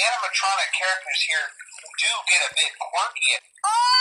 animatronic characters here do get a bit quirky. Oh!